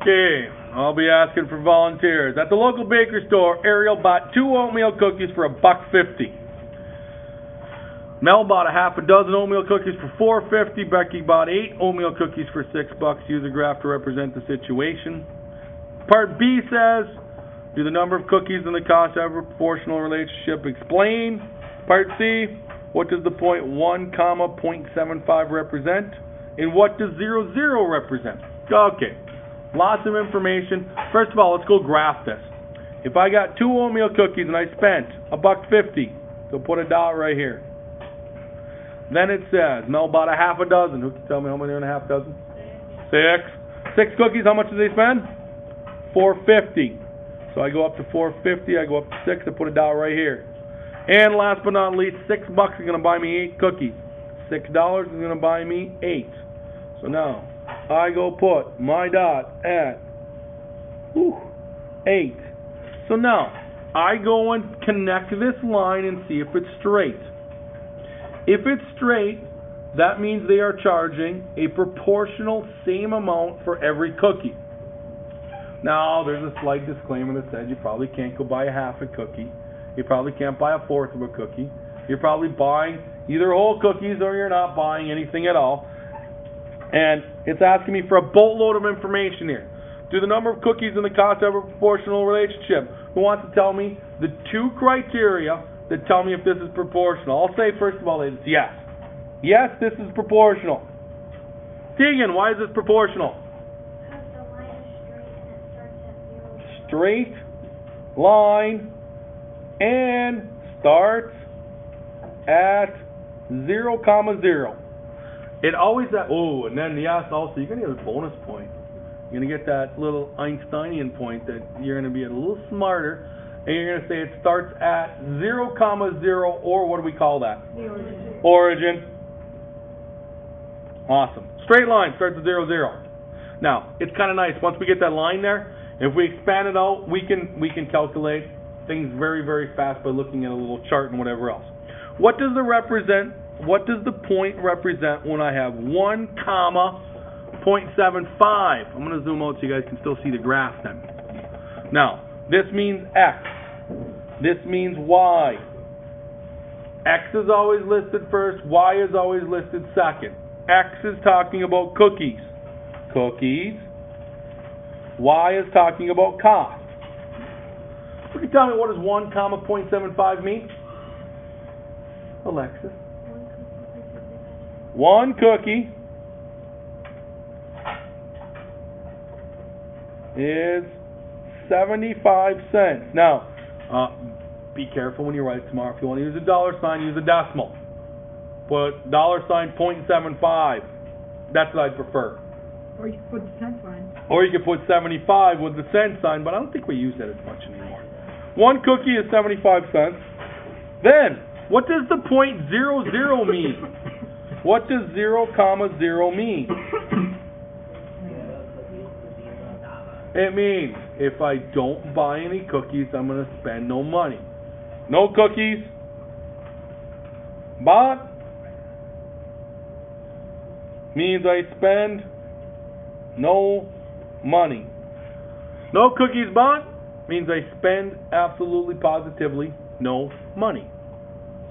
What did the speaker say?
Okay, I'll be asking for volunteers. At the local bakery store, Ariel bought two oatmeal cookies for a buck fifty. Mel bought a half a dozen oatmeal cookies for four fifty. Becky bought eight oatmeal cookies for six bucks. Use a graph to represent the situation. Part B says, do the number of cookies and the cost have a proportional relationship? Explain. Part C, what does the point one comma point seven five represent? And what does zero zero represent? Okay, lots of information. First of all, let's go graph this. If I got two oatmeal cookies and I spent a buck fifty, so put a dot right here. Then it says Mel bought a half a dozen. Who can tell me how many are in a half dozen? Six. Six cookies. How much did they spend? Four fifty. So I go up to four fifty. I go up to six. I put a dot right here. And last but not least, six bucks is gonna buy me eight cookies. Six dollars is gonna buy me eight. So now I go put my dot at whew, eight. So now I go and connect this line and see if it's straight. If it's straight, that means they are charging a proportional same amount for every cookie. Now, there's a slight disclaimer that says you probably can't go buy a half a cookie. You probably can't buy a fourth of a cookie. You're probably buying either whole cookies or you're not buying anything at all. And it's asking me for a boatload of information here. Do the number of cookies and the cost have a proportional relationship? Who wants to tell me the two criteria that tell me if this is proportional? I'll say first of all, it's yes. Yes, this is proportional. Tegan, why is this proportional? Because the line is straight and it starts at zero. zero. Straight line and starts at zero comma zero. It always that oh, and then yes, also you're gonna get a bonus point. You're gonna get that little Einsteinian point that you're gonna be a little smarter, and you're gonna say it starts at zero comma zero, or what do we call that? The origin. Origin. Awesome. Straight line starts at zero zero. Now it's kind of nice once we get that line there. If we expand it out, we can we can calculate things very very fast by looking at a little chart and whatever else. What does the represent? What does the point represent when I have one comma point seven five? I'm going to zoom out so you guys can still see the graph then. Now this means x. This means y. X is always listed first, Y is always listed second. X is talking about cookies. Cookies. Y is talking about cost. Can tell me what does 1 comma 0.75 mean? Alexis. One cookie is is 75 cents. Now, uh, be careful when you write tomorrow. If you want to use a dollar sign, use a decimal. Put dollar sign 0.75. That's what I'd prefer. Or you could put the cent sign. Or you could put 75 with the cent sign, but I don't think we use that as much anymore. One cookie is 75 cents. Then, what does the point zero zero mean? What does zero comma zero mean? It means if I don't buy any cookies, I'm going to spend no money. No cookies. Bought means I spend no money. No cookies bought means I spend absolutely positively no money.